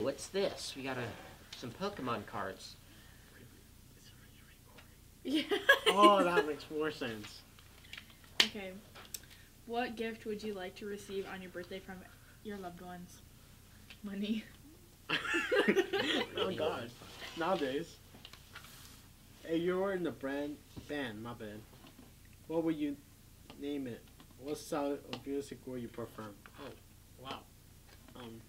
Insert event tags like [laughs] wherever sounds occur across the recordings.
What's this? We got a some Pokemon cards. Yeah. [laughs] Oh, that makes more sense. Okay. What gift would you like to receive on your birthday from your loved ones? Money. [laughs] oh [laughs] God. Nowadays. Hey, you're in the brand band, my bad. What would you name it? What style of music would you prefer? Oh, wow. Um,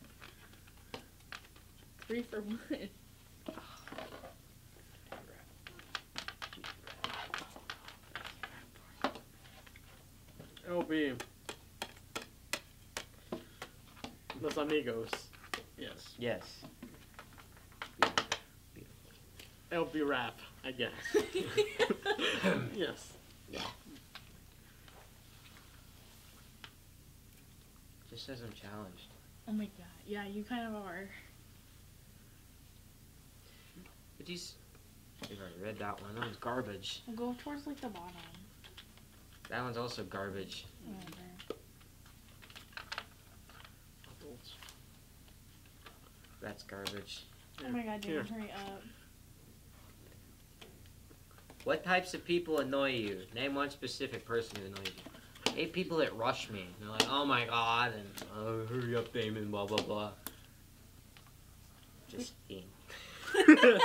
Three for one. it'll Los Amigos. Yes. Yes. It'll be rap, I guess. [laughs] yes. Yeah. Just says I'm challenged. oh my god. Yeah, you kind of are. But these. We've already read that one. That one's garbage. We'll go towards like the bottom. That one's also garbage. Oh, Whatever. That's garbage. Oh my god, Here. Damon, hurry up. What types of people annoy you? Name one specific person who annoys you. Eight people that rush me. They're like, oh my god, and oh, hurry up, Damon, blah blah blah. Just kidding. Okay,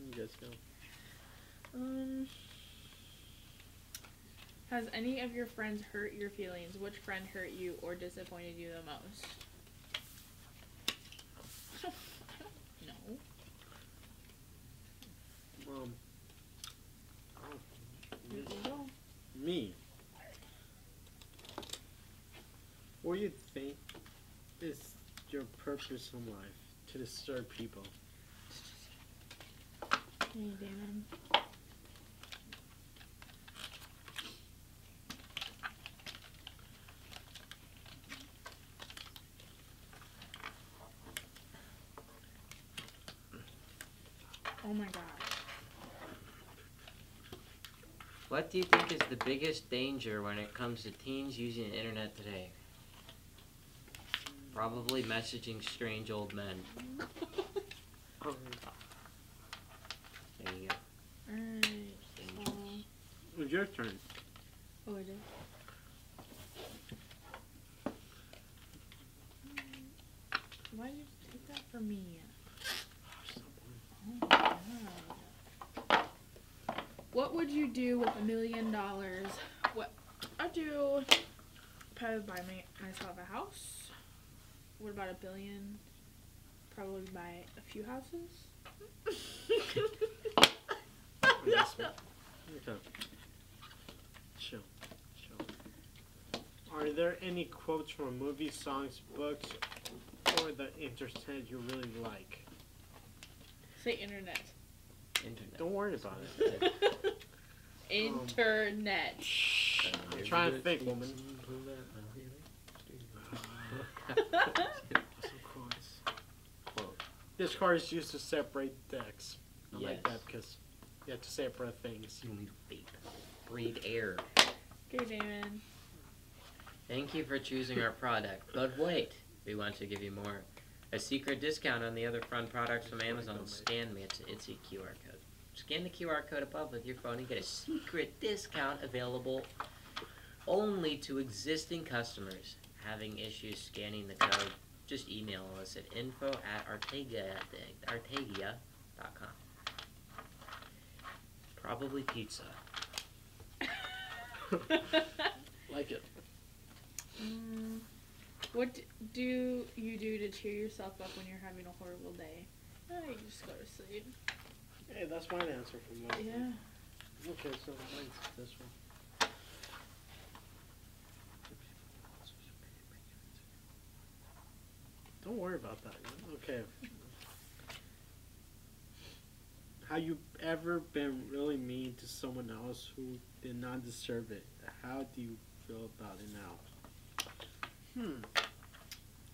you guys go. Um. Has any of your friends hurt your feelings? Which friend hurt you or disappointed you the most? [laughs] no. Um, you go. me. What do you think is your purpose in life? To disturb people. Hey, Damon. Oh my god. What do you think is the biggest danger when it comes to teens using the internet today? Probably messaging strange old men. There you go. Alright, so. it's your turn. Oh, it is. Why did you take that from me? Oh God. What would you do with a million dollars? What I do? Probably buy my, myself a house. What about a billion? Probably buy a few houses. [laughs] Chill. Chill. Are there any quotes from movies, songs, books, or the internet you really like? Say internet. Internet. Don't worry about it. [laughs] internet. Um, I'm trying to think, woman. Some quotes. Quote. This card is used to separate decks. I like that because you have to separate things. You need to vape. Breathe air. Okay, Damon. Thank you for choosing our product. But wait, we want to give you more. A secret discount on the other fun products from Amazon. Scan me. It's, it's a QR code. Scan the QR code above with your phone and get a secret discount available only to existing customers. Having issues scanning the code, just email us at info at artegia, artegia.com. Probably pizza. [laughs] Like it. Mm, what do you do to cheer yourself up when you're having a horrible day? Oh, you just go to sleep. Hey, that's my answer for most. Yeah. Okay, so mine's this one. Don't worry about that. man. Okay. Have you ever been really mean to someone else who did not deserve it? How do you feel about it now? Hmm.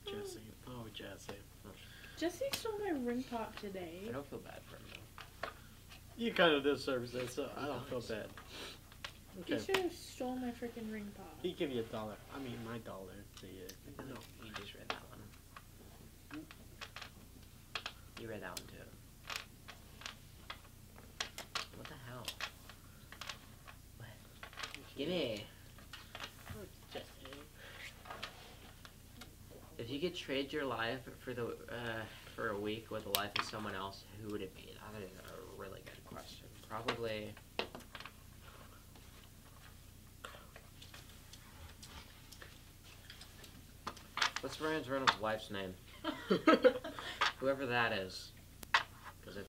Jesse. Oh, Jesse. Jesse stole my ring pop today. I don't feel bad for him though. You kind of deserve it, so I don't feel bad. You Okay. should have stole my freaking ring pop. He give you a dollar. I mean, my dollar. So yeah. No, you just read that one. Read that one. What the hell? What? Give me. If you could trade your life for the uh, for a week with the life of someone else, who would it be? That is a really good question. Probably. What's Ryan Reynolds' wife's name? [laughs] [laughs] Whoever that is.